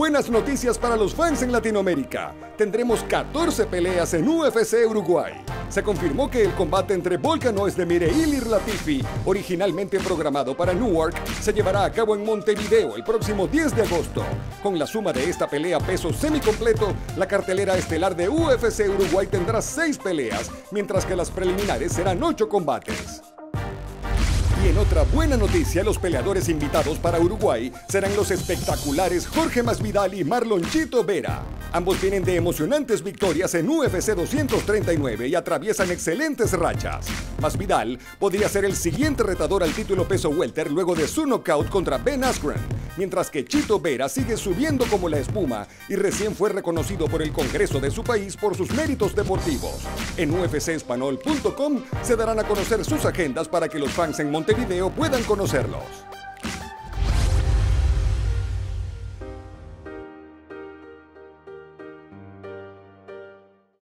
buenas noticias para los fans en Latinoamérica. Tendremos 14 peleas en UFC Uruguay. Se confirmó que el combate entre Volcano Esdemir e Ilir Latifi, originalmente programado para Newark, se llevará a cabo en Montevideo el próximo 10 de agosto. Con la suma de esta pelea peso semicompleto, la cartelera estelar de UFC Uruguay tendrá 6 peleas, mientras que las preliminares serán 8 combates. Y en otra buena noticia, los peleadores invitados para Uruguay serán los espectaculares Jorge Masvidal y Marlon Chito Vera. Ambos vienen de emocionantes victorias en UFC 239 y atraviesan excelentes rachas. Masvidal podría ser el siguiente retador al título peso welter luego de su knockout contra Ben Askren, mientras que Chito Vera sigue subiendo como la espuma y recién fue reconocido por el Congreso de su país por sus méritos deportivos. En ufcespanol.com se darán a conocer sus agendas para que los fans en Montevideo puedan conocerlos.